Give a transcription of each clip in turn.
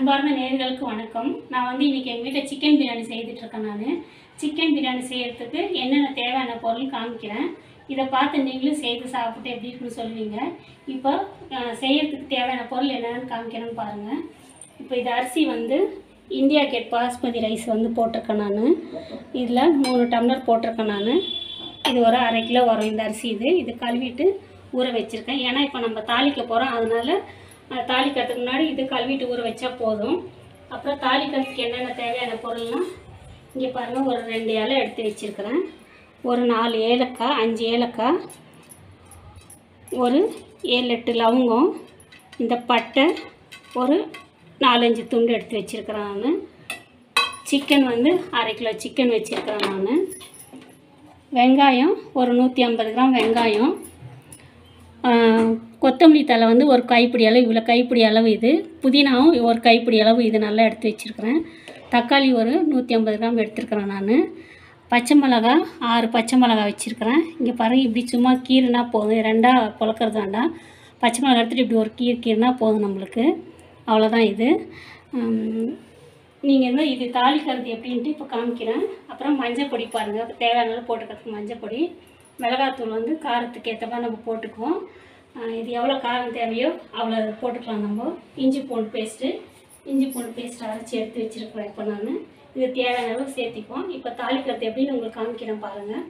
அன்பார்ந்த நேர்களுக்கு வணக்கம். நான் வந்து இன்றைக்கி எங்கள் வீட்டில் சிக்கன் பிரியாணி செய்துட்ருக்கேன் நான். சிக்கன் பிரியாணி செய்கிறதுக்கு என்னென்ன தேவையான பொருள் காமிக்கிறேன். இதை பார்த்து நீங்களும் செய்து சாப்பிட்டு எப்படி இருக்குன்னு சொல்லுவீங்க. இப்போ செய்கிறதுக்கு தேவையான பொருள் என்னென்னு காமிக்கிறேன்னு பாருங்கள் இப்போ இது அரிசி வந்து இந்தியா கேட் பாஸ்மதி ரைஸ் வந்து போட்டிருக்கேன் நான். இதில் மூணு டம்ளர் போட்டிருக்கேன் நான். இது ஒரு அரை கிலோ வரும் இந்த அரிசி இது. இது கழுவிட்டு ஊற வச்சுருக்கேன். ஏன்னா இப்போ நம்ம தாளிக்க போகிறோம் அதனால் தாளிக்கிறதுக்கு முன்னாடி இது கழுவிட்டு ஊற வச்சா போதும். அப்புறம் தாளிக்கிறதுக்கு என்னென்ன தேவையான பொருள்லாம் இங்கே பாருங்கள் ஒரு ரெண்டு இலை எடுத்து வச்சுருக்கிறேன். ஒரு நாலு ஏலக்காய் அஞ்சு ஏலக்காய் ஒரு ஏழு எட்டு லவங்கம் இந்த பட்டை ஒரு நாலஞ்சு துண்டு எடுத்து வச்சுருக்கிறேன் நான். சிக்கன் வந்து அரை கிலோ சிக்கன் வச்சுருக்கிறேன் நான். வெங்காயம் ஒரு நூற்றி ஐம்பது கிராம் வெங்காயம். கொத்தமல்லி தழை வந்து ஒரு கைப்பிடி அளவு இவ்வளோ கைப்பிடி அளவு இது. புதினாவும் ஒரு கைப்பிடி அளவு இது நல்லா எடுத்து வச்சுருக்கிறேன். தக்காளி ஒரு நூற்றி ஐம்பது கிராம் எடுத்துருக்கிறேன் நான். பச்சை மிளகா ஆறு பச்சை மிளகா வச்சுருக்கிறேன். இங்கே பாருங்கள் இப்படி சும்மா கீறுனா போதும். ரெண்டாக புழக்கிறது வேண்டாம். பச்சை மிளகா எடுத்துகிட்டு இப்படி ஒரு கீர் கீறுனா போதும் நம்மளுக்கு. அவ்வளோதான் இது. நீங்கள் வந்து இது தாளிக்கிறது எப்படின்ட்டு இப்போ காமிக்கிறேன். அப்புறம் மஞ்சள் பொடி பாருங்கள் தேவையான அளவு போட்டுக்கிறதுக்கு மஞ்சள் பொடி. மிளகாத்தூள் வந்து காரத்துக்கு ஏற்ற மாதிரி நம்ம போட்டுக்குவோம். இது எவ்வளோ காரம் தேவையோ அவ்வளோ போட்டுக்கலாம் நம்ம. இஞ்சி பூண்டு பேஸ்ட்டு இஞ்சி பூண்டு பேஸ்ட் அரைச்சி எடுத்து வச்சுருக்கிறேன் இப்போ நான். இது தேவையான அளவு சேர்த்திக்குவோம். இப்போ தாளிக்கிறது எப்படின்னு உங்களுக்கு காமிக்கிறேன் பாருங்கள்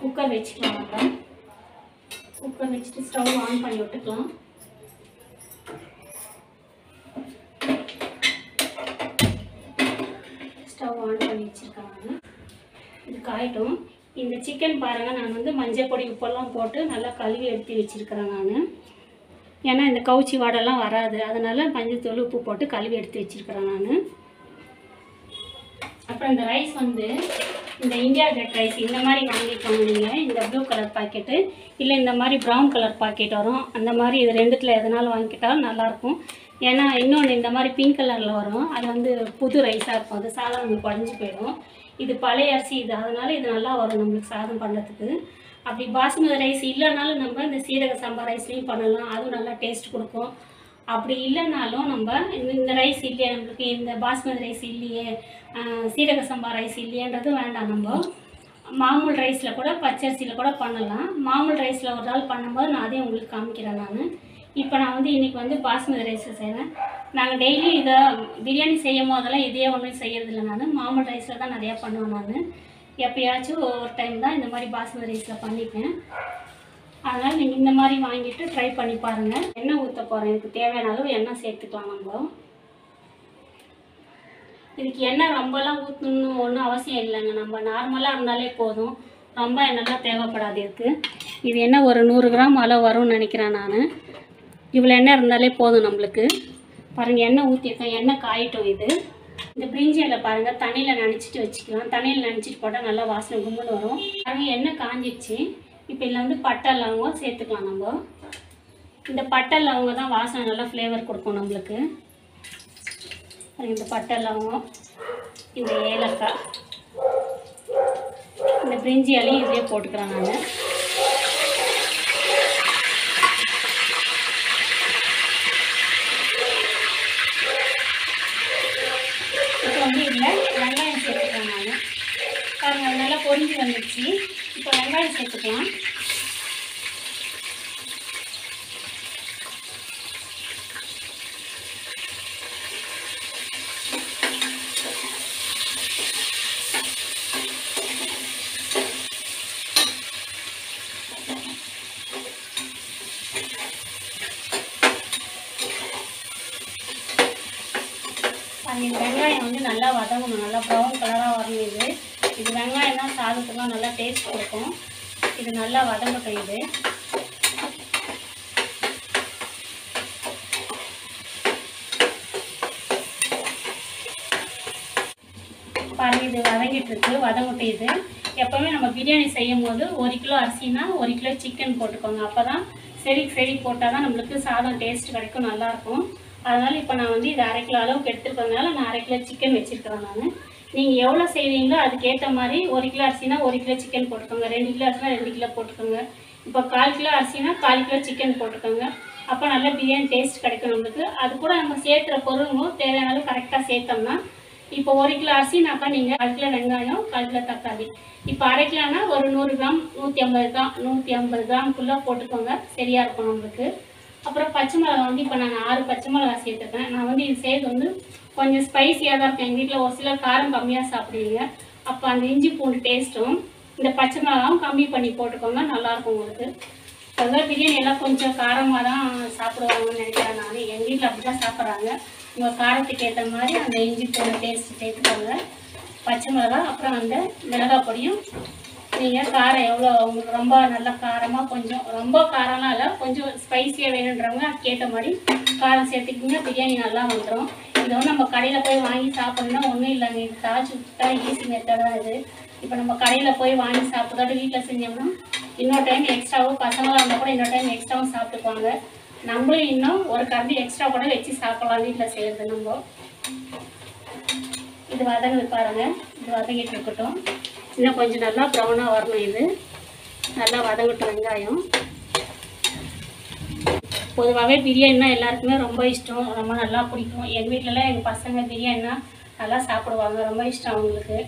குக்கர் வச்சுக்கலாம் நம்ம. குக்கர் வச்சுட்டு ஸ்டவ் ஆன் பண்ணி விட்டுக்கலாம். காயட்டும். இந்த சிக்கன் பாருங்கள் நான் வந்து மஞ்சள் பொடி உப்பெல்லாம் போட்டு நல்லா கழுவி எடுத்து வச்சுருக்கிறேன் நான். ஏன்னா இந்த கவுச்சி வாடெல்லாம் வராது. அதனால் மஞ்சள் உப்பு போட்டு கழுவி எடுத்து வச்சுருக்கிறேன் நான். அப்புறம் இந்த ரைஸ் வந்து இந்த இந்தியா கேட் ரைஸ் இந்த மாதிரி வாங்கிக்கோங்க நீங்கள் இந்த ப்ளூ கலர் பாக்கெட்டு இல்லை இந்த மாதிரி ப்ரௌன் கலர் பாக்கெட் வரும். அந்த மாதிரி இது ரெண்டுத்தில் எதனாலும் வாங்கிக்கிட்டாலும் நல்லாயிருக்கும். ஏன்னா இன்னொன்று இந்த மாதிரி பிங்க் கலரில் வரும். அது வந்து புது ரைஸாக இருக்கும். அது சாதம் நம்மளுக்கு போயிடும். இது பழைய அரிசி இது. அதனால் இது நல்லா வரும் நம்மளுக்கு சாதம் பண்ணுறதுக்கு அப்படி பாஸ்மதி ரைஸ் இல்லைனாலும் நம்ம இந்த சீரக சம்பா ரைஸ்லேயும் பண்ணலாம். அதுவும் நல்லா டேஸ்ட் கொடுக்கும். அப்படி இல்லைனாலும் நம்ம இந்த ரைஸ் இல்லையே நம்மளுக்கு இந்த பாஸ்மதி ரைஸ் இல்லையே சீரக சம்பா ரைஸ் இல்லையன்றது வேண்டாம் நம்ம. மாமூல் ரைஸில் கூட பச்சரிசியில் கூட பண்ணலாம். மாமூல் ரைஸில் ஒரு நாள் பண்ணும்போது நான் அதையும் உங்களுக்கு காமிக்கிறேன் நான். இப்போ நான் வந்து இன்றைக்கி வந்து பாஸ்மதி ரைஸ் செய்வேன் நாங்கள் டெய்லி இதை பிரியாணி செய்யும் போதெல்லாம் இதே ஒன்றும் செய்யறதில்ல நான். மாமல் ரைஸில் தான் நிறையா பண்ணுவேன் நான். எப்போயாச்சும் ஒவ்வொரு டைம் தான் இந்த மாதிரி பாஸ்மதி ரைஸில் பண்ணிப்பேன். அதனால் நீங்கள் இந்த மாதிரி வாங்கிட்டு ட்ரை பண்ணி பாருங்கள் எண்ணெய் ஊற்ற போகிறேன் எனக்கு தேவையான அளவு எண்ணெய் சேர்த்துக்கலாம் நம்ம. இதுக்கு எண்ணெய் ரொம்பலாம் ஊற்றணும்னு ஒன்றும் அவசியம் இல்லைங்க. நம்ம நார்மலாக இருந்தாலே போதும். ரொம்ப எண்ணெய்லாம் தேவைப்படாது இருக்குது இது என்ன ஒரு நூறு கிராம் அளவு வரும்னு நினைக்கிறேன் நான். இவ்வளோ எண்ணெய் இருந்தாலே போதும் நம்மளுக்கு. பாருங்கள் எண்ணெய் ஊற்றிருக்கேன் எண்ணெய் காயிட்டோம் இது. இந்த பிரிஞ்சி இலை பாருங்கள் தண்ணியில் நினச்சிட்டு வச்சுக்கலாம். தண்ணியில் நினச்சிட்டு போட்டால் நல்லா வாசனை கும்பிட்டு வரும். பாருங்கள் எண்ணெய் காஞ்சிடுச்சு இப்போ இதில் வந்து பட்டை லவங்கம் சேர்த்துக்கலாம் நம்ம. இந்த பட்டை லவங்கம் தான் வாசனை நல்லா ஃப்ளேவர் கொடுக்கும் நம்மளுக்கு. இந்த பட்டை லவங்கம் இந்த ஏலக்காய். இந்த பிரிஞ்சி இலையும் இதே போட்டுக்கிறேன் நான். இப்போ வெங்காயம் சேர்த்துக்கலாம் நான். பாருங்கள் நல்லா பொறிஞ்சு வந்துடுச்சு இப்போ வெங்காயம் சேர்த்துக்கலாம் அந்த இந்த வெங்காயம் வந்து நல்லா வதங்கணும் நல்லா ப்ரௌன் கலராக வரணும் இது இது வெங்காயம் தான் சாதத்துக்குலாம் நல்லா டேஸ்ட் கொடுக்கும் இது நல்லா வதங்கட்டும் இது பாருங்கள் இது வதங்கிட்டு இருக்கு வதங்கட்டும் இது எப்போவுமே நம்ம பிரியாணி செய்யும் போது ஒரு கிலோ அரிசினா ஒரு கிலோ சிக்கன் போட்டுக்கோங்க. அப்போ தான் செடி செடி போட்டால் தான் நம்மளுக்கு சாதம் டேஸ்ட் கிடைக்கும் நல்லாயிருக்கும் அதனால் இப்போ நான் வந்து இது அரை கிலோ அளவுக்கு எடுத்துருக்கறதுனால நான் அரை கிலோ சிக்கன் வச்சுருக்கிறேன் நான். நீங்கள் எவ்வளோ செய்வீங்களோ அதுக்கேற்ற மாதிரி ஒரு கிலோ அரிசினா ஒரு கிலோ சிக்கன் போட்டுக்கோங்க. ரெண்டு கிலோ அரிசினா ரெண்டு கிலோ போட்டுக்கோங்க. இப்போ கால் கிலோ அரிசினா கால் கிலோ சிக்கன் போட்டுக்கோங்க. அப்போ நல்லா பிரியாணி டேஸ்ட் கிடைக்கும் நம்மளுக்கு. அது கூட நம்ம சேர்த்துற பொருளும் தேவையான அளவு கரெக்டாக சேர்த்தோம்னா இப்போ ஒரு கிலோ அரிசினாக்கா நீங்கள் கால் கிலோ வெங்காயம் கால் கிலோ தக்காளி. இப்போ அரை கிலோனா ஒரு நூறு கிராம் நூற்றி ஐம்பது கிராம் நூற்றி ஐம்பது கிராம்குள்ளே போட்டுக்கோங்க. சரியாக இருக்கும் நம்மளுக்கு. அப்புறம் பச்சை மிளகா வந்து இப்போ நான் ஆறு பச்சை மிளகா சேர்த்துருக்கேன். நான் வந்து இது செய்யறது வந்து கொஞ்சம் ஸ்பைசியாக தான் இருக்கும். எங்கள் வீட்டில் ஒரு சிலர் காரம் கம்மியாக சாப்பிடுவீங்க. அப்போ அந்த இஞ்சி பூண்டு டேஸ்ட்டும் இந்த பச்சை மிளகாவும் கம்மி பண்ணி போட்டுக்கோங்க. நல்லாயிருக்கும் உங்களுக்கு. பொதுவாக பிரியாணி எல்லாம் கொஞ்சம் காரமாக தான் சாப்பிடுவாங்கன்னு நினைக்கிறேன் நான். எங்கள் வீட்டில் அப்படி தான் சாப்பிட்றாங்க. உங்கள் காரத்துக்கு ஏற்ற மாதிரி அந்த இஞ்சி பூண்டு டேஸ்ட் சேர்த்துக்கோங்க. பச்சை மிளகா அப்புறம் அந்த மிளகாய் பொடியும் நீங்கள் காரம் எவ்வளோ உங்களுக்கு ரொம்ப நல்லா காரமாக கொஞ்சம் ரொம்ப காரம்லாம் இல்லை கொஞ்சம் ஸ்பைசியாக வேணுன்றவங்க அதுக்கேற்ற மாதிரி காரம் சேர்த்துக்கிங்க. பிரியாணி நல்லா வந்துடும் இதை வந்து நம்ம கடையில் போய் வாங்கி சாப்பிட்ணுன்னா ஒன்றும் இல்லைங்க இது தாச்சு விட்டா ஈஸி மெத்தட் தான் இது இப்போ நம்ம கடையில் போய் வாங்கி சாப்பிட்றதோட வீட்டில் செஞ்சோம்னா இன்னொரு டைம் எக்ஸ்ட்ராவும் பசங்களாக இருந்தால் கூட இன்னொரு டைம் எக்ஸ்ட்ராவும் சாப்பிட்டுக்குவாங்க நம்மளும் இன்னும் ஒரு கரண்டி எக்ஸ்ட்ரா கூட வச்சு சாப்பிட்லாம் வீட்டில் செய்கிறது நம்ம. இது வதங்குது பாருங்கள் இது வதங்கிட்டு இருக்கட்டும். இன்னும் கொஞ்சம் நல்லா ப்ரௌனாக வரணும் இது. நல்லா வதங்கட்டும் வெங்காயம். பொதுவாகவே பிரியாணினா எல்லாருக்குமே ரொம்ப இஷ்டம். ரொம்ப நல்லா பிடிக்கும். எங்கள் வீட்டிலலாம் எங்கள் பசங்க பிரியாணினா நல்லா சாப்பிடுவாங்க. ரொம்ப இஷ்டம் அவங்களுக்கு.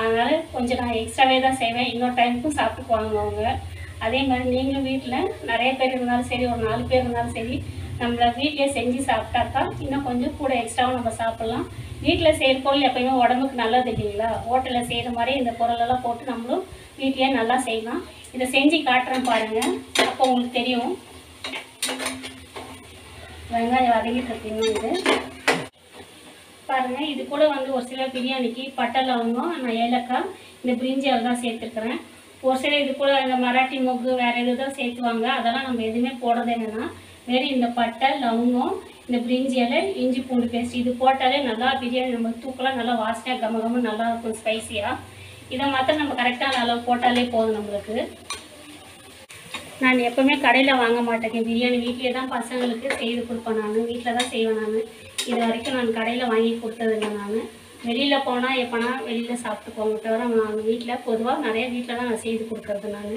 அதனால் கொஞ்சம் நான் எக்ஸ்ட்ராவே தான் செய்வேன். இன்னொரு டைமுக்கும் சாப்பிட்டுக்குவாங்க அவங்க. அதே மாதிரி நீங்களும் வீட்டில் நிறைய பேர் இருந்தாலும் சரி ஒரு நாலு பேர் இருந்தாலும் சரி நம்மளை வீட்டிலே செஞ்சு சாப்பிட்டாக்கா இன்னும் கொஞ்சம் கூட எக்ஸ்ட்ராவும் நம்ம சாப்பிட்லாம். வீட்டில் செய்கிற பொருள் எப்பயுமே உடம்புக்கு நல்லது இல்லைங்களா? ஹோட்டலில் செய்கிற மாதிரி இந்த பொருளெல்லாம் போட்டு நம்மளும் வீட்டிலேயே நல்லா செய்யலாம். இதை செஞ்சு காட்டுறேன் பாருங்கள் அப்போ உங்களுக்கு தெரியும். வெங்காயம் வதங்கிட்டு இருக்கு இது. பாருங்கள் இது கூட வந்து ஒரு சில பிரியாணிக்கு பட்டை லவங்கம் நான் ஏலக்காய் இந்த பிரிஞ்சால் தான் சேர்த்துருக்குறேன். ஒரு சில இது கூட இந்த மராட்டி மொக்கு வேறு எது தான் சேர்த்துவாங்க. அதெல்லாம் நம்ம எதுவுமே போடுறது என்னென்னா வெறும் இந்த பட்டை லவங்கம் இந்த பிரிஞ்சி இலை இஞ்சி பூண்டு பேஸ்ட் இது போட்டாலே நல்லா பிரியாணி நம்ம தூக்கலாம் நல்லா வாசனையாக கம கம நல்லா இருக்கும் ஸ்பைசியாக இதை மாத்திரம் நம்ம கரெக்டான அளவு போட்டாலே போதும் நம்மளுக்கு. நான் எப்போவுமே கடையில் வாங்க மாட்டேங்க. பிரியாணி வீட்டிலே தான் பசங்களுக்கு செய்து கொடுப்பேன் நான். வீட்டில் தான் செய்வேன் நான். இது வரைக்கும் நான் கடையில் வாங்கி கொடுத்ததில்லை நான். வெளியில் போனால் எப்போனா வெளியில் சாப்பிட்டுக்கோங்க தவிர நான் வீட்டில் பொதுவாக நிறைய வீட்டில் தான் நான் செய்து கொடுக்கறது நான்.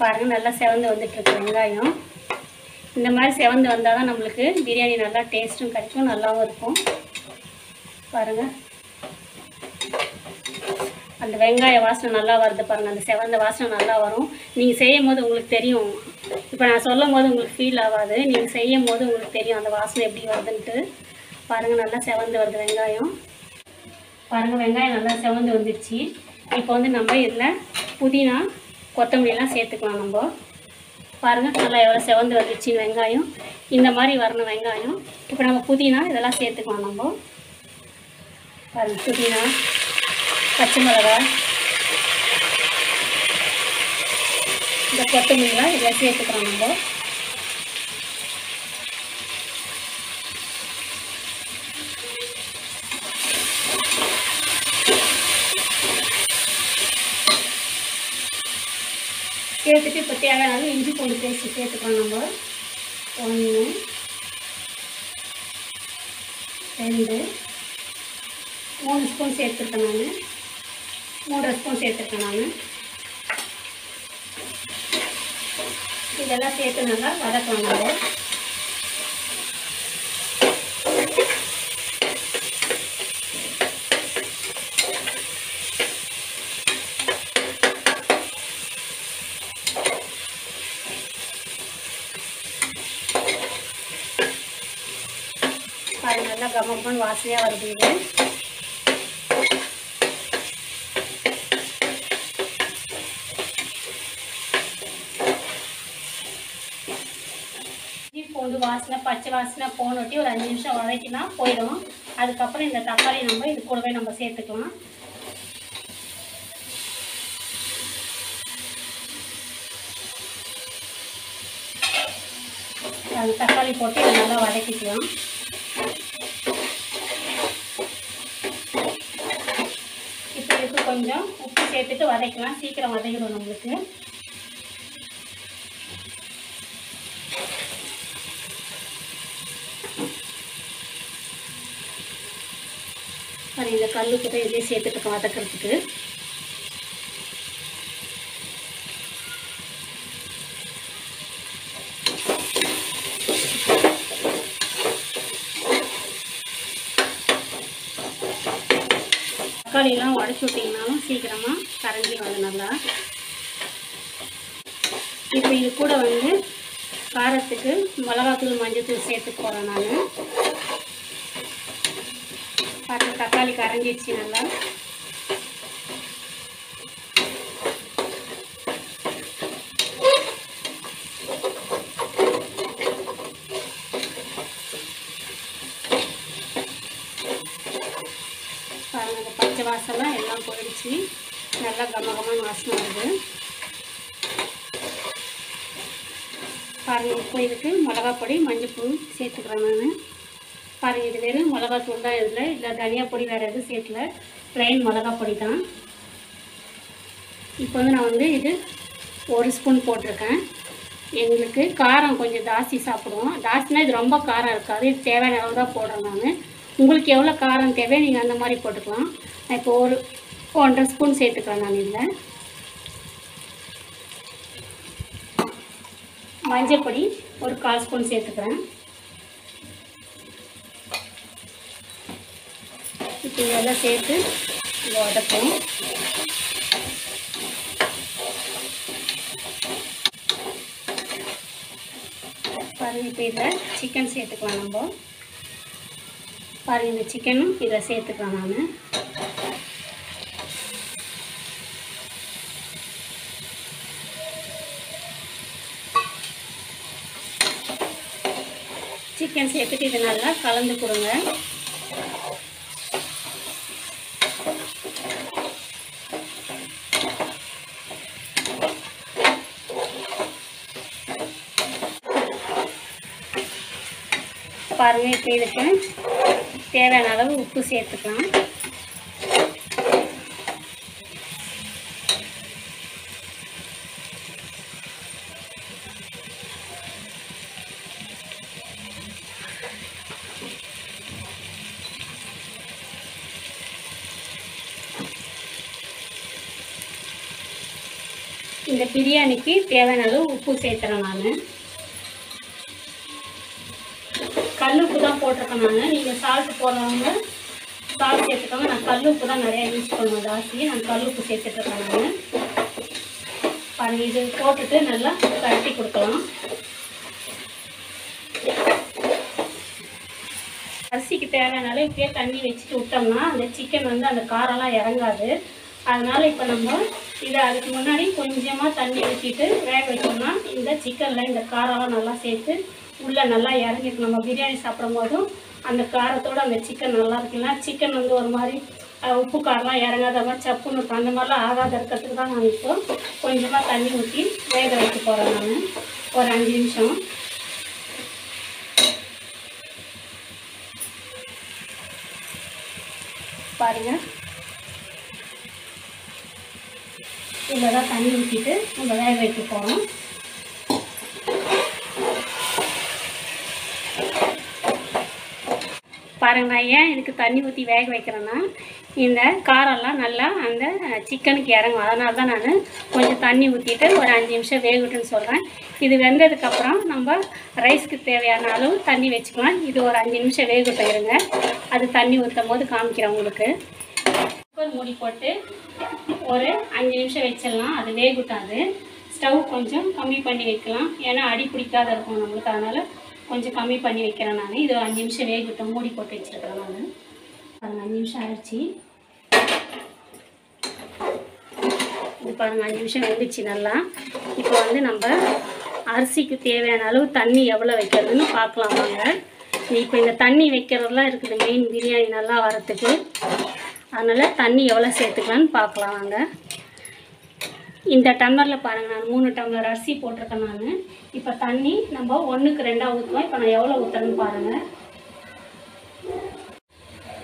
பாருங்க நல்லா செவந்து வந்துட்டுருக்கு வெங்காயம். இந்த மாதிரி செவந்து வந்தால் தான் நம்மளுக்கு பிரியாணி நல்லா டேஸ்ட்டும் கிடைக்கும் நல்லாவும் இருக்கும். பாருங்கள் அந்த வெங்காய வாசனை நல்லா வருது பாருங்கள் அந்த செவந்த வாசனை நல்லா வரும். நீங்கள் செய்யும் போது உங்களுக்கு தெரியும். இப்போ நான் சொல்லும் போது உங்களுக்கு ஃபீல் ஆகாது. நீங்கள் செய்யும் போது உங்களுக்கு தெரியும் அந்த வாசனை எப்படி வருதுன்ட்டு. பாருங்கள் நல்லா செவந்து வருது வெங்காயம். பாருங்கள் வெங்காயம் நல்லா செவந்து வந்துடுச்சு இப்போ வந்து நம்ம இதில் புதினா கொத்தமல்லிலாம் சேர்த்துக்கலாம் நம்ம. பாருங்கள் நல்லா எவ்வளோ செவந்து வந்துச்சு வெங்காயம். இந்த மாதிரி வரணும் வெங்காயம். இப்போ நம்ம புதினா இதெல்லாம் சேர்த்துக்கலாம் நம்ம. பாருங்கள் புதினா பச்சை மிளகாய் இந்த கொத்தமல்லிலாம் இதெல்லாம் சேர்த்துக்கிறோம் நம்ம. சேர்த்துட்டு இப்போ தேவையான இஞ்சி பூண்டு பேசி சேர்த்துக்கிறோம் நம்ம. ஒன்று ரெண்டு மூணு ஸ்பூன் சேர்த்துருக்கேன் நான். மூன்றரை ஸ்பூன் சேர்த்துருக்கேன் நான். இதெல்லாம் சேர்த்து நல்லா வதக்கலாம் நம்ம பாருங்க கம்மன் வாசனையாக வருது இது. பூண்டு வாசனை பச்சை வாசனை போனொட்டி ஒரு அஞ்சு நிமிஷம் வதக்கினா போயிடும். அதுக்கப்புறம் இந்த தக்காளி நம்ம இது கூடவே நம்ம சேர்த்துக்கலாம். அது தக்காளி போட்டு நல்லா வதக்கிக்கலாம். கொஞ்சம் உப்பு சேர்த்துட்டு வதக்கலாம். சீக்கிரம் வதக்கிடும் நம்மளுக்கு. சரி இந்த கல் கூட இதே சேர்த்துட்டு வதக்கிறதுக்கு. தக்காளியெல்லாம் உடச்சி விட்டிங்கனாலும் சீக்கிரமாக கரைஞ்சி வரும் நல்லா இப்போ இது கூட வந்து காரத்துக்கு மிளகாத்தூள் மஞ்சத்தூள் சேர்த்து போகிறேன் நான். பார்த்து தக்காளி கரைஞ்சிடுச்சு நல்லா பாருங்க இந்த பச்சை வாசம்லாம் எல்லாம் போயிடுச்சு நல்லா கம கமன்னு வாசனை வருது பாருங்க இப்போ இதுக்கு மிளகாப் பொடி மஞ்சப்பூ சேர்த்துக்கிறேன் நான். பாருங்கள் இது வெறும் மிளகாத்தூள் தான் இதில். இல்லை தனியா பொடி வேறு எதுவும் சேர்க்கல. ப்ளைன் மிளகா பொடி தான். இப்போ வந்து நான் வந்து இது ஒரு ஸ்பூன் போட்டிருக்கேன். எங்களுக்கு காரம் கொஞ்சம் ஜாஸ்தி சாப்பிடுவோம். ஜாஸ்தினா இது ரொம்ப காரம் இருக்காது. இது தேவையான அளவு தான் போடுறேன் நான். உங்களுக்கு எவ்வளோ காரம் தேவை நீங்கள் அந்த மாதிரி போட்டுக்கலாம். நான் இப்போ ஒரு ஒன்றரை ஸ்பூன் சேர்த்துக்கிறேன் நான் இதில். மஞ்சள் பொடி ஒரு கால் ஸ்பூன் சேர்த்துக்கிறேன். இப்போ இதெல்லாம் சேர்த்து உடப்போம் பாருங்க இப்போ இதில் சிக்கன் சேர்த்துக்கலாம் நம்ம. பாருங்கள் இந்த சிக்கனும் இதில் சேர்த்துக்கலாம் நான் சிக்கன் சேர்த்துட்டு இது நல்லா கலந்து கொடுங்க. பாருங்க இப்போ இதுக்கு தேவையான அளவு உப்பு சேர்த்துக்கலாம். இந்த பிரியாணிக்கு தேவையான அளவு உப்பு சேர்த்துறேன் நான். கல் உப்பு தான் போட்டிருக்கேன் நான். நீங்கள் சால்ட்டு போடுறவங்க சால்ட் சேர்த்துக்கோங்க நான் கல் உப்பு தான் நிறையா யூஸ் பண்ணுவேன் ஜாஸ்தி. நான் கல் உப்பு சேர்த்துட்ருக்கேன் நான். இது போட்டுட்டு நல்லா கட்டி கொடுக்கலாம். அரிசிக்கு தேவையான இப்படியே தண்ணி வச்சுட்டு விட்டோம்னா அந்த சிக்கன் வந்து அந்த காரெல்லாம் இறங்காது. அதனால் இப்போ நம்ம இதை அதுக்கு முன்னாடி கொஞ்சமாக தண்ணி ஊற்றிட்டு வேக வச்சோம்னா இந்த சிக்கனில் இந்த காரெல்லாம் நல்லா சேர்த்து உள்ளே நல்லா இறங்கிட்டு நம்ம பிரியாணி சாப்பிடும் போதும் அந்த காரத்தோட அந்த சிக்கன் நல்லா இருக்குன்னா சிக்கன் வந்து ஒரு மாதிரி உப்பு காரம்லாம் இறங்காத மாதிரி சப்புன்னு இருக்கும். அந்த மாதிரிலாம் ஆகாத இருக்கிறதுக்கு தான் நான் இப்போ கொஞ்சமாக தண்ணி ஊற்றி வேக வைக்க போகிறேன் நான். ஒரு அஞ்சு நிமிஷம். பாருங்கள் இதில் தான் தண்ணி ஊற்றிட்டு நம்ம வேக வைக்க போகிறோம் பாருங்க நான் ஏன் இதுக்கு தண்ணி ஊற்றி வேக வைக்கிறேன்னா இந்த காரம்லாம் நல்லா அந்த சிக்கனுக்கு இறங்கும். அதனால தான் நான் கொஞ்சம் தண்ணி ஊற்றிட்டு ஒரு அஞ்சு நிமிஷம் வேகட்டுன்னு சொல்கிறேன் இது வெந்ததுக்கப்புறம் நம்ம ரைஸ்க்கு தேவையான அளவு தண்ணி வச்சுக்கலாம். இது ஒரு அஞ்சு நிமிஷம் வேகட்டும் இருங்க. அது தண்ணி ஊற்றும் போது காமிக்கிறேன் உங்களுக்கு. குக்கர் மூடி போட்டு ஒரு அஞ்சு நிமிஷம் வச்சிடலாம். அது வேகட்டாது. ஸ்டவ் கொஞ்சம் கம்மி பண்ணி வைக்கலாம். ஏன்னா அடி பிடிக்காத இருக்கும் நம்மளுக்கு. அதனால் கொஞ்சம் கம்மி பண்ணி வைக்கிறேன் நான். இது அஞ்சு நிமிஷம் வேகட்டும். மூடி போட்டு வச்சுருக்கிறேன் நான். பாருங்கள் அஞ்சு நிமிஷம் அரைச்சி. இது பாருங்கள் அஞ்சு நிமிஷம் வெந்துச்சு நல்லா. இப்போ வந்து நம்ம அரிசிக்கு தேவையான அளவு தண்ணி எவ்வளோ வைக்கிறதுன்னு பார்க்கலாம் வாங்க. இப்போ இந்த தண்ணி வைக்கிறதுலாம் இருக்குது மெயின் பிரியாணி நல்லா வரத்துக்கு அதனால் தண்ணி எவ்வளோ சேர்த்துக்கலான்னு பார்க்கலாம் வாங்க. இந்த டம்ளரில் பாருங்கள் நான் மூணு டம்ளர் அரிசி போட்டிருக்கேன் நான். இப்போ தண்ணி நம்ம ஒன்றுக்கு ரெண்டாக ஊற்றுவோம் இப்போ நான் எவ்வளோ ஊற்றுறேன்னு பாருங்கள்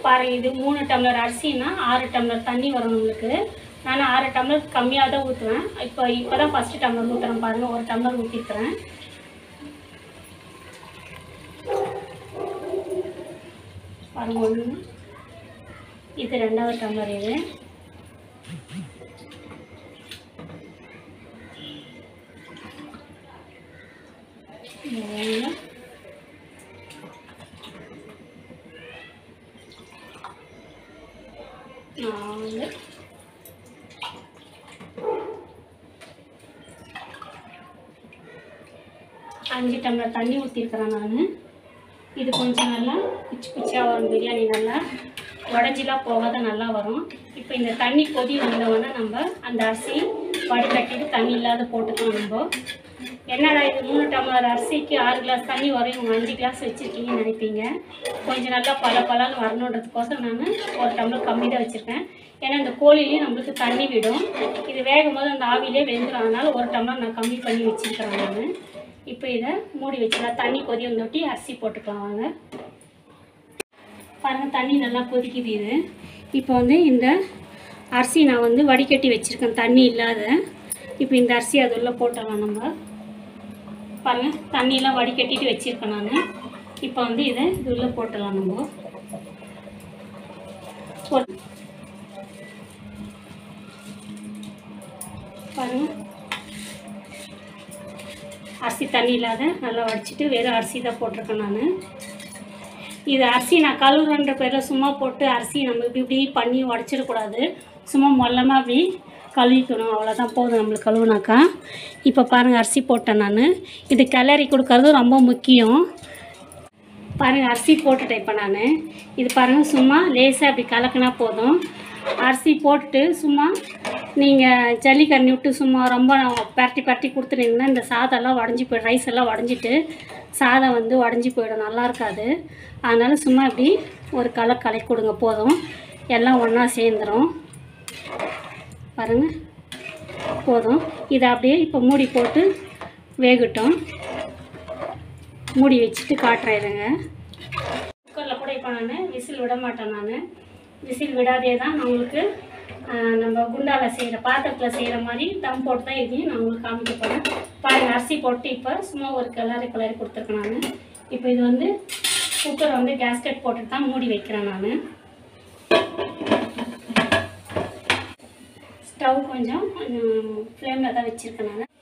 பாருங்கள் இது மூணு டம்ளர் அரிசினா ஆறு டம்ளர் தண்ணி வரும் நம்மளுக்கு. நான் ஆறு டம்ளர் கம்மியாக தான் ஊற்றுவேன் இப்போ இப்போ தான் ஃபஸ்ட்டு டம்ளர் ஊற்றுறேன் பாருங்கள் ஒரு டம்ளர் ஊற்றிக்கிறேன் பாருங்கள் ஒன்று இது ரெண்டாவது டம்ளர் இது. நாலு. அஞ்சு டம்ளர் தண்ணி ஊற்றிருக்கிறேன் நான். இது கொஞ்சம் நல்லா பிச்சு பிச்சாக வரும். பிரியாணி நல்லா. உடஞ்சிலாம் போகாத நல்லா வரும். இப்போ இந்த தண்ணி கொதி வந்தவொடனே நம்ம அந்த அரிசி வடிகட்டிட்டு தண்ணி இல்லாத போட்டுக்கலாம் நம்ம. என்னடா இது மூணு டம்ளர் அரிசிக்கு ஆறு கிளாஸ் தண்ணி வரையும் அஞ்சு கிளாஸ் வச்சுருக்கீங்கன்னு நினைப்பீங்க. கொஞ்சம் நல்லா பல பலன்னு வரணுன்றதுக்கோசரம் நான் ஒரு டம்ளர் கம்மி தான் வச்சுருக்கேன். ஏன்னா இந்த கோழிலையும் நம்மளுக்கு தண்ணி விடும். இது வேகும் போது அந்த ஆவிலே வெந்துடும் அதனால் ஒரு டம்ளர் நான் கம்மி பண்ணி வச்சுருக்கிறேன் நான். இப்போ இதை மூடி வச்சுக்கலாம் தண்ணி கொதி வந்தொட்டி அரிசி போட்டுக்கலாம் வாங்க. பாருங்கள் தண்ணி நல்லா கொதிக்குது இது இப்போ வந்து இந்த அரிசி நான் வந்து வடிகட்டி வச்சுருக்கேன் தண்ணி இல்லாத. இப்போ இந்த அரிசி அது உள்ளே போட்டுடலாம் நம்ம. பாருங்கள் தண்ணியெலாம் வடிகட்டிட்டு வச்சுருக்கேன் நான். இப்போ வந்து இதை இது உள்ளே போட்டுடலாம் நம்ம. போட்டு பாருங்கள் அரிசி தண்ணி இல்லாத நல்லா வடிச்சிட்டு வெறும் அரிசி தான் போட்டிருக்கேன் நான். இது அரிசி நான் கழுவுறன்ற பேரில் சும்மா போட்டு அரிசி நம்ம இப்படி இப்படி பண்ணி உடச்சிடக்கூடாது. சும்மா மொல்லமாக அப்படி கழுவிக்கணும். அவ்வளோதான் போதும் நம்மளுக்கு கழுவுனாக்கா. இப்போ பாருங்கள் அரிசி போட்டேன் நான். இது கிளறி கொடுக்கறது ரொம்ப முக்கியம். பாருங்கள் அரிசி போட்டுட்டேன் இப்போ நான். இது பாருங்கள் சும்மா லேசாக அப்படி கலக்குனா போதும். அரிசி போட்டுட்டு சும்மா நீங்கள் ஜல்லிக்கண்ணி விட்டு சும்மா ரொம்ப பரட்டி பரட்டி கொடுத்துட்டீங்கன்னா இந்த சாதம்லாம் உடஞ்சி போய்டும் ரைஸ் எல்லாம் உடஞ்சிட்டு சாதம் வந்து உடஞ்சி போயிடும். நல்லா இருக்காது. அதனால் சும்மா இப்படி ஒரு கலர் கலக்கி கொடுங்க போதும். எல்லாம் ஒன்றா சேர்ந்துடும் பாருங்கள் போதும். இதை அப்படியே இப்போ மூடி போட்டு வேகட்டும். மூடி வச்சுட்டு காட்டுறேன் இருங்க. குக்கரில் கூட இப்போ நான் விசில் விட மாட்டேன் நான். விசில் விடாதே தான் நான் உங்களுக்கு நம்ம குண்டாவில் செய்கிற பாத்திரத்தில் செய்கிற மாதிரி தம் போட்டு தான் இதையும் நான் உங்களுக்கு காமிக்க போகிறேன் பாருங்கள் அரிசி போட்டு இப்போ சும்மா ஒரு கிளறி கிளறி கொடுத்துருக்கேன் நான். இப்போ இது வந்து குக்கர் வந்து கேஸ்கெட் போட்டுட்டு தான் மூடி வைக்கிறேன் நான். ஸ்டவ் கொஞ்சம் ஃப்ளேமில் தான் வச்சுருக்கேன் நான்.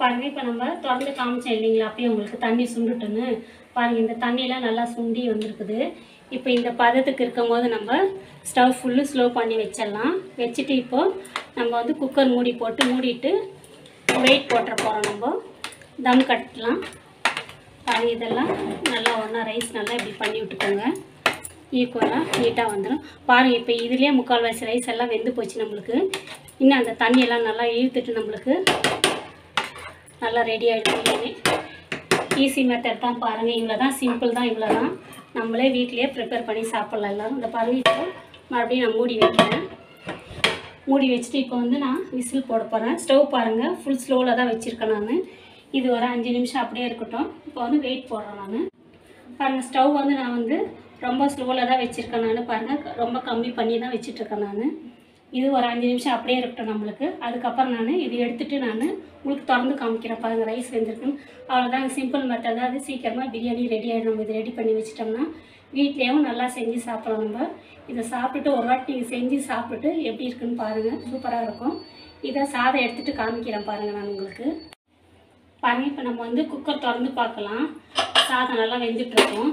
பாருங்கள் இப்போ நம்ம திறந்து காமிச்சேன் இல்லைங்களா அப்பயும் உங்களுக்கு தண்ணி சுண்டுட்டுன்னு. பாருங்கள் இந்த தண்ணியெலாம் நல்லா சுண்டி வந்திருக்குது. இப்போ இந்த பதத்துக்கு இருக்கும்போது நம்ம ஸ்டவ் ஃபுல்லு ஸ்லோ பண்ணி வச்சிடலாம். வச்சுட்டு இப்போது நம்ம வந்து குக்கர் மூடி போட்டு மூடிட்டு வெயிட் போட்டுற போகிறோம் நம்ம. தம் கட்டலாம். பாருங்கள் இதெல்லாம் நல்லா ஒன்றா ரைஸ் நல்லா இப்படி பண்ணி விட்டுக்கோங்க. ஈக்குவலாக நீட்டாக வந்துடும் பாருங்கள் இப்போ இதுலேயே முக்கால்வாசி ரைஸ் எல்லாம் வெந்து போச்சு நம்மளுக்கு. இன்னும் அந்த தண்ணியெல்லாம் நல்லா இழுத்துட்டு நம்மளுக்கு நல்லா ரெடி ஆகிடுச்சு ஈஸி மெத்தட் தான் பாருங்கள் இவ்வளோ தான் சிம்பிள் தான் இவ்வளோ தான் நம்மளே வீட்டிலே ப்ரிப்பேர் பண்ணி சாப்பிட்லாம் எல்லோரும். இந்த பாருங்கள் இப்போ மறுபடியும் நான் மூடி வைக்கிறேன். மூடி வச்சுட்டு இப்போ வந்து நான் விசில் போட போகிறேன் ஸ்டவ் பாருங்கள் ஃபுல் ஸ்லோவில் தான் வச்சுருக்கேன் நான். இது ஒரு அஞ்சு நிமிஷம் அப்படியே இருக்கட்டும். இப்போ வந்து வெயிட் போடுறேன் நான். பாருங்கள் ஸ்டவ் வந்து நான் வந்து ரொம்ப ஸ்லோவில் தான் வச்சுருக்கேன் நான். பாருங்கள் ரொம்ப கம்மி பண்ணி தான் வச்சிட்ருக்கேன் நான். இது ஒரு அஞ்சு நிமிஷம் அப்படியே இருக்கட்டும் நம்மளுக்கு. அதுக்கப்புறம் நான் இது எடுத்துகிட்டு நான் உங்களுக்கு திறந்து காமிக்கிறேன் பாருங்கள் ரைஸ் வெந்திருக்குன்னு. அவ்வளோதாங்க சிம்பிள் மெத்தட் அது சீக்கிரமாக பிரியாணி ரெடி ஆகிடும் நம்ம இது ரெடி பண்ணி வச்சிட்டோம்னா வீட்லேயும் நல்லா செஞ்சு சாப்பிட்றோம் நம்ம. இதை சாப்பிட்டுட்டு ஒரு வாட்டி நீங்கள் செஞ்சு சாப்பிட்டுட்டு எப்படி இருக்குன்னு பாருங்கள் சூப்பராக இருக்கும். இதை சாதம் எடுத்துகிட்டு காமிக்கிறேன் பாருங்கள் நான் உங்களுக்கு. பாருங்கள் இப்போ நம்ம வந்து குக்கர் திறந்து பார்க்கலாம். சாதம் நல்லா வெந்துட்டுருக்கோம்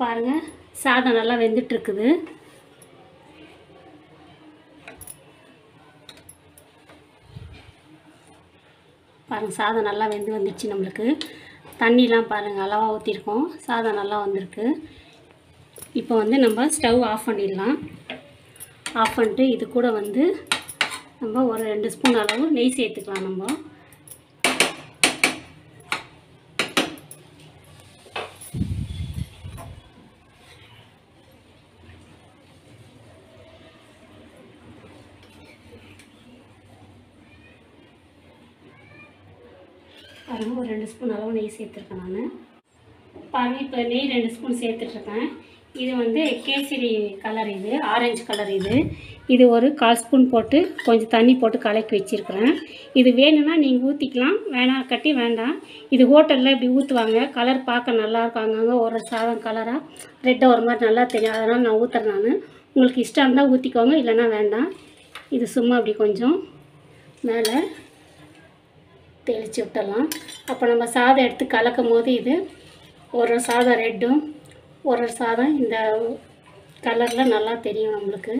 பாருங்கள் சாதம் நல்லா வெந்துட்டுருக்குது. பாருங்கள் சாதம் நல்லா வெந்து வந்துடுச்சு நம்மளுக்கு. தண்ணிலாம் பாருங்கள் அளவாக ஊற்றிருக்கோம் சாதம் நல்லா வந்திருக்கு. இப்போ வந்து நம்ம ஸ்டவ் ஆஃப் பண்ணிடலாம். ஆஃப் பண்ணிட்டு இது கூட வந்து நம்ம ஒரு ரெண்டு ஸ்பூன் அளவு நெய் சேர்த்துக்கலாம் நம்ம பாருங்க ஒரு ரெண்டு ஸ்பூன் அளவு நெய் சேர்த்துருக்கேன் நான். பாருங்கள் இப்போ நெய் ரெண்டு ஸ்பூன் சேர்த்துட்ருக்கேன். இது வந்து கேசரி கலர் இது ஆரஞ்சு கலர் இது. இது ஒரு கால் ஸ்பூன் போட்டு கொஞ்சம் தண்ணி போட்டு கலக்கி வச்சுருக்கிறேன். இது வேணும்னா நீங்கள் ஊற்றிக்கலாம் வேணாம் கட்டி வேண்டாம். இது ஹோட்டலில் இப்படி ஊற்றுவாங்க கலர் பார்க்க நல்லாயிருக்கும் அங்கங்கே ஒரு சாதம் கலராக ரெட்டாக ஒரு மாதிரி நல்லா தெரியும். அதனால் நான் ஊற்றுறேன் நான். உங்களுக்கு இஷ்டம் இருந்தால் ஊற்றிக்கோங்க இல்லைன்னா வேண்டாம். இது சும்மா அப்படி கொஞ்சம் மேலே தெளித்து விட்டுடலாம். அப்போ நம்ம சாதம் எடுத்து கலக்கும் போது இது ஒரு சாதம் ரெட்டும் ஒரு சாதம் இந்த கலரில் நல்லா தெரியும் நம்மளுக்கு.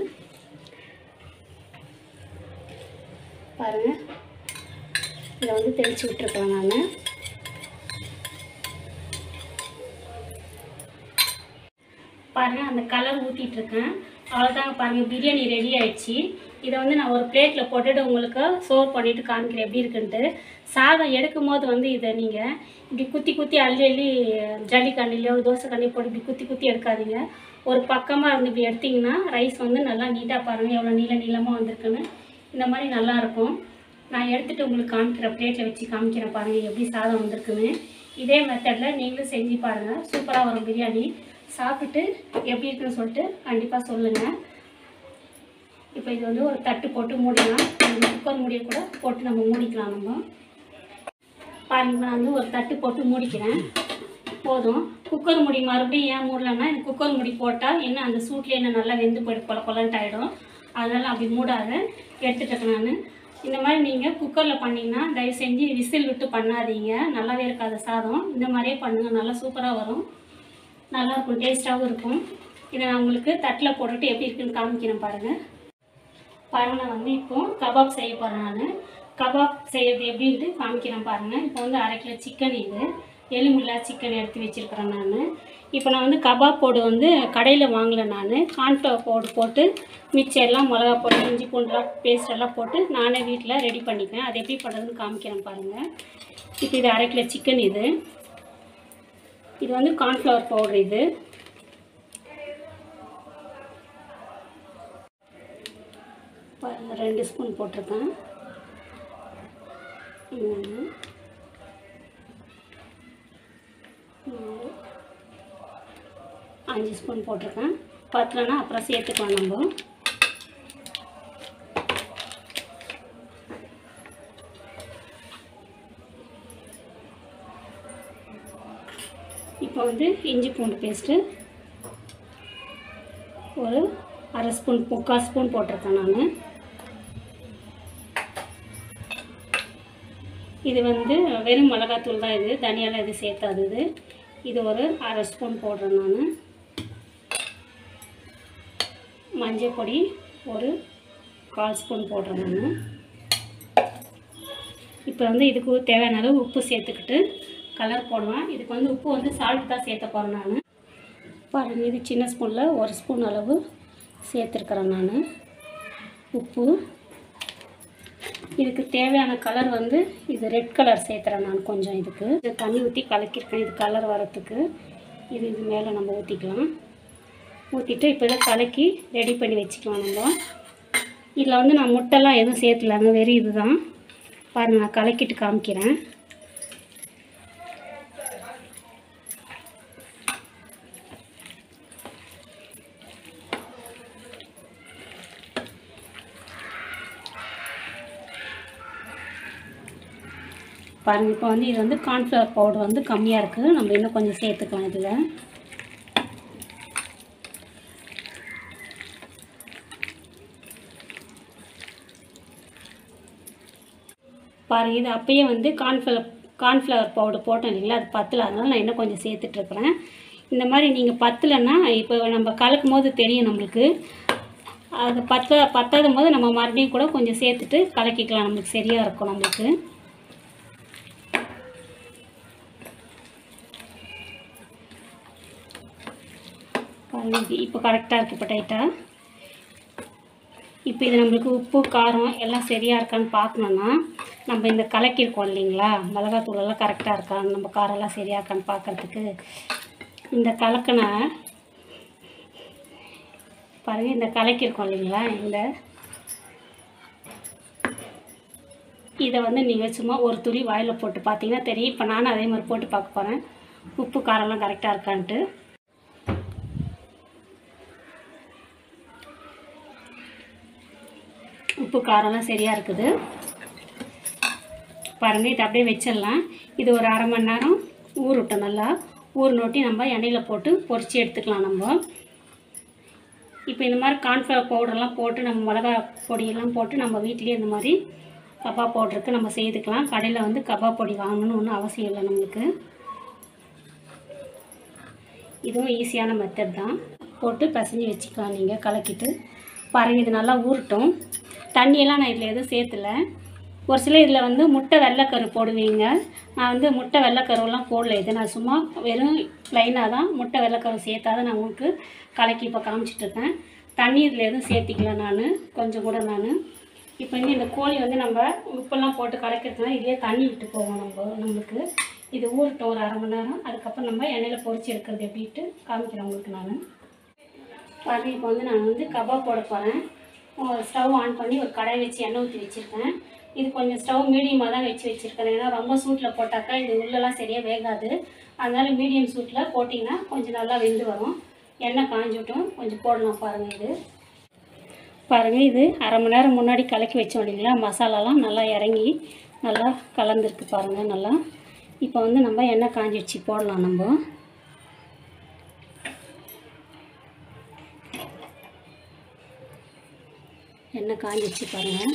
பாருங்கள் இதை வந்து தெளித்து விட்டுருக்கலாம் நான். பாருங்கள் அந்த கலர் ஊற்றிட்டு இருக்கேன் அவ்வளோதாங்க பாருங்கள் பிரியாணி ரெடி ஆயிடுச்சு. இதை வந்து நான் ஒரு பிளேட்டில் போட்டுட்டு உங்களுக்கு சோர் பண்ணிவிட்டு காமிக்கிறேன் எப்படி இருக்குன்ட்டு. சாதம் எடுக்கும் போது வந்து இதை நீங்கள் இப்படி குத்தி குத்தி அள்ளி அள்ளி ஜல்லி கண்ணிலையோ தோசை கண்ணிலையோ போட்டு இப்படி குத்தி குத்தி எடுக்காதீங்க. ஒரு பக்கமாக இருந்து இப்படி எடுத்திங்கன்னா ரைஸ் வந்து நல்லா நீட்டாக பாருங்கள் எவ்வளோ நீள நீளமாக வந்திருக்குன்னு. இந்த மாதிரி நல்லாயிருக்கும் நான் எடுத்துகிட்டு உங்களுக்கு காமிக்கிறேன் பிளேட்டில் வச்சு காமிக்கிறேன் பாருங்கள் எப்படி சாதம் வந்திருக்குன்னு. இதே மெத்தடில் நீங்களும் செஞ்சு பாருங்கள் சூப்பராக வரும் பிரியாணி. சாப்பிட்டு எப்படி இருக்குன்னு சொல்லிட்டு கண்டிப்பாக சொல்லுங்கள் இப்போ இது வந்து ஒரு தட்டு போட்டு மூடிடலாம். குக்கர் மூடியை கூட போட்டு நம்ம மூடிக்கலாம் நம்ம. பாருங்க நான் வந்து ஒரு தட்டு போட்டு மூடிக்கிறேன். போதும். குக்கர் முடி மறுபடியும் ஏன் மூடலன்னா இந்த குக்கர் முடி போட்டால் என்ன அந்த சூட்லேயே என்ன நல்லா வெந்து போயிட்டு கொல கொலன்ட்டு ஆகிடும் அதனால் அப்படி மூடாத எடுத்துட்டேன் நான். இந்த மாதிரி நீங்கள் குக்கரில் பண்ணிங்கன்னா தயவு செஞ்சு விசில் விட்டு பண்ணாதீங்க. நல்லாவே இருக்காது சாதம். இந்த மாதிரியே பண்ணுங்கள் நல்லா சூப்பராக வரும். நல்லா இருக்கும் டேஸ்ட்டாகவும் இருக்கும். இதை நான் உங்களுக்கு தட்டில் போட்டுட்டு எப்படி இருக்குன்னு காமிக்கிறேன் பாருங்கள் பாருங்கள் நான் வந்து இப்போ கபாப் செய்ய போகிறேன் நான். கபாப் செய்யறது எப்படின்ட்டு காமிக்கிறேன் பாருங்கள் இப்போ வந்து அரை கிலோ சிக்கன் இது. எலுமில்லா சிக்கன் எடுத்து வச்சுருக்கிறேன் நான். இப்போ நான் வந்து கபாப் போடு வந்து கடையில் வாங்கலை நான். கான்ஃப்ளவர் பவுடர் போட்டு மிச்சம் எல்லாம் மிளகா போட்டு இஞ்சி பூண்டுலாம் பேஸ்ட் எல்லாம் போட்டு நானே வீட்டில் ரெடி பண்ணிப்பேன் அது எப்படி பண்ணுறதுன்னு காமிக்கிறேன் பாருங்கள் இப்போ இது அரை கிலோ சிக்கன் இது. இது வந்து கார்ன்ஃப்ளவர் பவுடர் இது. ரெண்டு ஸ்பூன் போட்டிருக்கேன். மூணு நாலு அஞ்சு ஸ்பூன் போட்டிருக்கேன். பத்தலன்னா அப்புறம் சேர்த்துக்கலாம் நம்ம. இப்போ வந்து இஞ்சி பூண்டு பேஸ்ட்டு. ஒரு அரை ஸ்பூன் முக்கால் ஸ்பூன் போட்டிருக்கேன் நான். இது வந்து வெறும் மிளகாத்தூள் தான் இது. தனியாலாம் இது சேர்த்தாது இது. இது ஒரு அரை ஸ்பூன் போடுறேன் நான். மஞ்சள் பொடி ஒரு கால் ஸ்பூன் போடுறேன் நான். இப்போ வந்து இதுக்கு தேவையான அளவு உப்பு சேர்த்துக்கிட்டு கலர் போடுவேன் இதுக்கு வந்து உப்பு வந்து சால்ட் தான் சேர்த்த போகிறேன் நான். பாருங்க இது சின்ன ஸ்பூனில் ஒரு ஸ்பூன் அளவு சேர்த்துருக்குறேன் நான். உப்பு. இதுக்கு தேவையான கலர் வந்து இது ரெட் கலர் சேர்த்துறேன் நான் கொஞ்சம் இதுக்கு. இது தண்ணி ஊற்றி கலக்கியிருக்கேன் இது கலர் வரத்துக்கு இது இது மேலே நம்ம ஊற்றிக்கலாம் ஊற்றிட்டு இப்போ இதை கலக்கி ரெடி பண்ணி வச்சுக்கலாம் நம்ம. இதில் வந்து நான் முட்டைலாம் எதுவும் சேர்த்துலாங்க வெறும் இதுதான். பாருங்கள் நான் கலக்கிட்டு காமிக்கிறேன். பாருங்கள் இப்போ வந்து இது வந்து கார்ன்ஃப்ளவர் பவுடர் வந்து கம்மியாக இருக்குது. நம்ம இன்னும் கொஞ்சம் சேர்த்துக்கலாம் இதில். பாருங்கள் இது அப்பயே வந்து கார்ன்ஃப்ளவர் கார்ன்ஃப்ளவர் பவுடர் போட்டோம் இல்லைங்களா? அது பத்தில். அதனால் நான் இன்னும் கொஞ்சம் சேர்த்துட்ருக்குறேன் இந்த மாதிரி நீங்கள் பத்தலைன்னா இப்போ நம்ம கலக்கும் போது தெரியும் நம்மளுக்கு. அது பத்த பத்தாத போது நம்ம மறுபடியும் கூட கொஞ்சம் சேர்த்துட்டு கலக்கிக்கலாம். நம்மளுக்கு சரியாக இருக்கும் நம்மளுக்கு. பாருங்க இப்போ கரெக்டாக இருக்குது இப்போ டைட்டாக இப்போ இது நம்மளுக்கு உப்பு காரம் எல்லாம் சரியாக இருக்கான்னு பார்க்கணுன்னா நம்ம இந்த கலக்கியிருக்கோம் இல்லைங்களா? மிளகாத்தூளெல்லாம் கரெக்டாக இருக்கா? நம்ம காரெல்லாம் சரியாக இருக்கான்னு பார்க்கறதுக்கு. இந்த கலக்கின பாருங்கள் இந்த கலக்கியிருக்கோம் இல்லைங்களா? இந்த இதை வந்து நீங்கள் சும்மா ஒரு துளி வாயில் போட்டு பார்த்தீங்கன்னா தெரியும். இப்போ நானும் அதே மாதிரி போட்டு பார்க்க போகிறேன் உப்பு காரம்லாம் கரெக்டாக இருக்கான்ட்டு. உப்பு காரம்லாம் சரியாக இருக்குது. பாருங்கள் இதை அப்படியே வச்சிடலாம். இது ஒரு அரை மணி நேரம் ஊறட்டும் நல்லா. ஊர் நோட்டி நம்ம எண்ணெயில் போட்டு பொரிச்சு எடுத்துக்கலாம் நம்ம. இப்போ இந்த மாதிரி கார்ன்ஃப்ளவர் பவுடர்லாம் போட்டு நம்ம மிளகா பொடியெல்லாம் போட்டு நம்ம வீட்லேயே இந்த மாதிரி கபாப் பவுடருக்கு நம்ம செய்துக்கலாம். கடையில் வந்து கபாப் பொடி வாங்கணும்னு ஒன்றும் அவசியம் இல்லை நம்மளுக்கு. இதுவும் ஈஸியான மெத்தட் தான். போட்டு பசஞ்சு வச்சுக்கலாம் நீங்கள் கலக்கிட்டு. பாருங்கள் இது நல்லா ஊறட்டும். தண்ணியெல்லாம் நான் இதில் எதுவும் சேர்த்துல. ஒரு சில இதில் வந்து முட்டை வெள்ளைக்கரு போடுவீங்க. நான் வந்து முட்டை வெள்ளைக்கருவெல்லாம் போடல. இது நான் சும்மா வெறும் லைனாக தான் முட்டை வெள்ளைக்கரு சேர்த்தாத நான் உங்களுக்கு கலக்கி இப்போ காமிச்சிட்ருக்கேன். தண்ணி இதில் எதுவும் சேர்த்திக்கல நான். கொஞ்சம் கூட நான். இப்போ வந்து இந்த கோழி வந்து நம்ம உப்பெல்லாம் போட்டு கலக்கிறதுனா இதே தண்ணி விட்டு போவோம் நம்ம நம்மளுக்கு. இது ஊறட்டும் ஒரு அரை மணி நேரம். அதுக்கப்புறம் நம்ம எண்ணெயில் பொரிச்சு எடுக்கிறது எப்படின்ட்டு காமிக்கிறேன் உங்களுக்கு நான். பாருங்க இப்போ வந்து நான் வந்து கபாப் போட போகிறேன் ஸ்டவ் ஆன் பண்ணி ஒரு கடாய் வச்சு எண்ணெய் ஊற்றி வச்சுருக்கேன். இது கொஞ்சம் ஸ்டவ் மீடியமாக தான் வச்சு வச்சுருக்கேன். ஏன்னா ரொம்ப சூட்டில் போட்டாக்கா இது உள்ளெல்லாம் சரியாக வேகாது. அதனால் மீடியம் சூட்டில் போட்டிங்கன்னா கொஞ்சம் நல்லா வெந்து வரும். எண்ணெய் காஞ்சிட்டும் கொஞ்சம் போடலாம் பாருங்கள் இது. பாருங்கள் இது அரை மணி நேரம் முன்னாடி கலக்கி வச்சோம் இல்லைங்களா? மசாலாலாம் நல்லா இறங்கி நல்லா கலந்துருக்கு பாருங்கள் நல்லா. இப்போ வந்து நம்ம எண்ணெய் காஞ்சி வச்சு போடலாம் நம்ம. எண்ணெய் காஞ்சிச்சு பாருங்கள்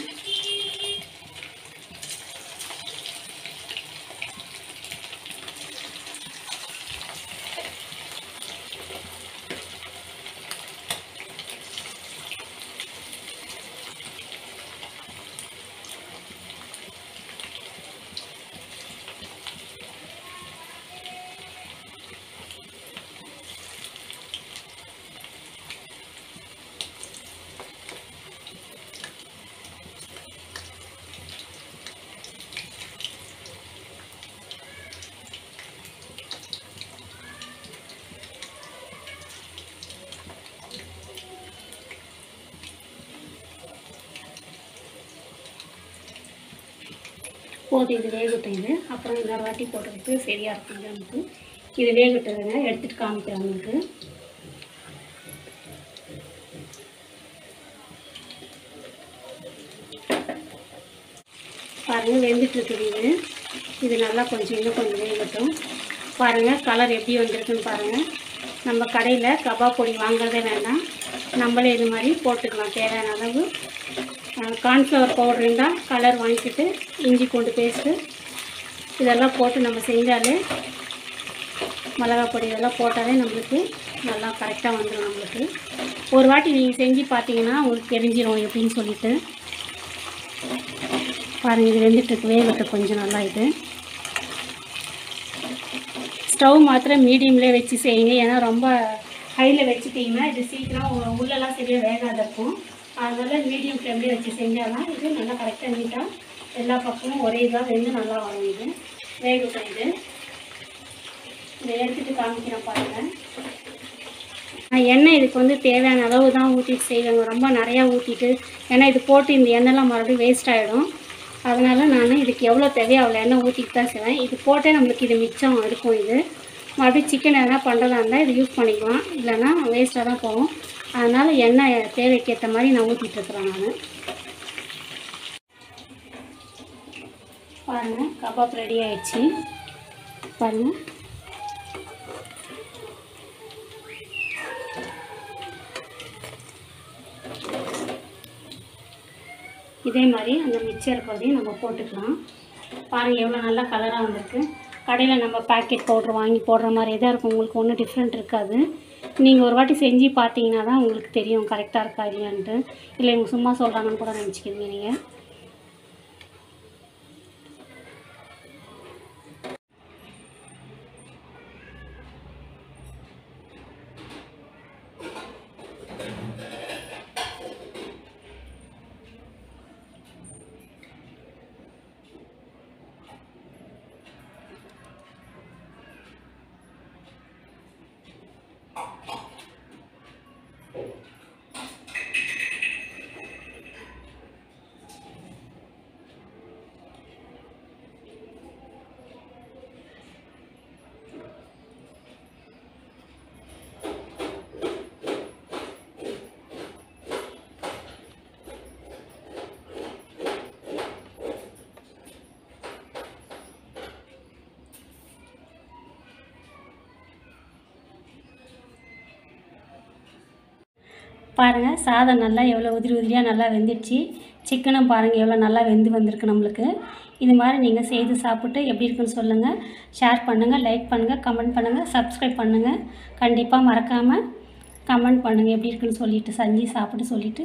போதும் இது வேகட்டும் இது. அப்புறம் இன்னொரு வாட்டி போட்டுக்கிட்டு சரியாக இருக்கும் நமக்கு இது வேகட்டுதுங்க. எடுத்துகிட்டு காமிக்கிறேன் உங்களுக்கு. பாருங்கள் வெந்துட்டு இருக்குது இது. இது நல்லா கொஞ்சம் இன்னும் கொஞ்சம் வேகட்டும். பாருங்கள் கலர் எப்படி வந்திருக்குன்னு பாருங்கள் நம்ம கடையில் கபாப் பொடி வாங்குறதே வேண்டாம். நம்மளே இது மாதிரி போட்டுக்கலாம். தேவையான அளவு. கார்ன்ஃப்ளவர் பவுடர் இருந்தால் கலர் வாங்கிக்கிட்டு இஞ்சி பூண்டு பேஸ்ட்டு இதெல்லாம் போட்டு நம்ம செஞ்சாலே மிளகா பொடி இதெல்லாம் போட்டாலே நம்மளுக்கு நல்லா கரெக்டாக வந்துடும் நம்மளுக்கு. ஒரு வாட்டி நீங்கள் செஞ்சு பார்த்தீங்கன்னா உங்களுக்கு தெரிஞ்சிடும் எப்படின்னு சொல்லிட்டு. பாருங்கள் இது வெந்துட்டுருக்கு வேகட்டு கொஞ்சம் நல்லா இது ஸ்டவ் மாத்திரம் மீடியம்லேயே வச்சு செய்யுங்க. ஏன்னா ரொம்ப ஹையில் வச்சுட்டிங்கன்னா இது சீக்கிரம் உள்ளெல்லாம் சரியாக வேகாத இருக்கும் அதனால் மீடியம் ஃப்ளேம்லேயே வச்சு செஞ்சாலும் இது நல்லா கரெக்டாக நீட்டாக எல்லா பக்கமும் ஒரே இதாக வெந்து நல்லா வரும் இது. வேகட்டும் இது. இதை எடுத்துகிட்டு காமிக்கிறேன் பாருங்கள் நான் எண்ணெய் இதுக்கு வந்து தேவையான அளவு தான் ஊற்றிட்டு செய்வேங்க. ரொம்ப நிறையா ஊற்றிட்டு ஏன்னா இது போட்டு இந்த எண்ணெய்லாம் மறுபடியும் வேஸ்ட் ஆகிடும் அதனால் நான் இதுக்கு எவ்வளோ தேவையோ அவ்வளோ எண்ணெய் ஊற்றிட்டு தான் செய்வேன். இது போட்டே நம்மளுக்கு இது மிச்சம் இருக்கும் இது. மறுபடியும் சிக்கன் எதனா பண்ணுறதா இருந்தால் இது யூஸ் பண்ணிக்கலாம். இல்லைன்னா வேஸ்ட்டாக தான் போகும். அதனால் எண்ணெய் தேவைக்கு ஏற்ற மாதிரி நான் ஊற்றிட்டுருக்குறேன் நான். பாருங்கள் கபாப் ரெடி ஆயிடுச்சு. பாருங்கள் இதே மாதிரி அந்த மிக்சர் இருக்கிறதையும் நம்ம போட்டுக்கலாம். பாருங்கள் எவ்வளோ நல்லா கலராக வந்திருக்கு. கடையில் நம்ம பேக்கெட் பவுட்ரு வாங்கி போடுற மாதிரி தான் இருக்கும். உங்களுக்கு ஒன்றும் டிஃப்ரெண்ட் இருக்காது. நீங்கள் ஒரு வாட்டி செஞ்சு பார்த்தீங்கன்னா தான் உங்களுக்கு தெரியும் கரெக்டாக இருக்கா இல்லையான்ட்டு இல்லை இவங்க சும்மா சொல்கிறாங்கன்னு கூட நினச்சிக்கிறீங்க நீங்கள் பாருங்கள் சாதம் நல்லா எவ்வளோ உதிரி உதிரியாக நல்லா வெந்துடுச்சு. சிக்கனும் பாருங்கள் எவ்வளோ நல்லா வெந்து வந்திருக்கு நம்மளுக்கு. இது மாதிரி நீங்கள் செய்து சாப்பிட்டு எப்படி இருக்குன்னு சொல்லுங்கள் ஷேர் பண்ணுங்கள் லைக் பண்ணுங்கள் கமெண்ட் பண்ணுங்கள் சப்ஸ்கிரைப் பண்ணுங்கள் கண்டிப்பாக மறக்காமல் கமெண்ட் பண்ணுங்கள் எப்படி இருக்குன்னு சொல்லிவிட்டு செஞ்சு சாப்பிட்டு சொல்லிவிட்டு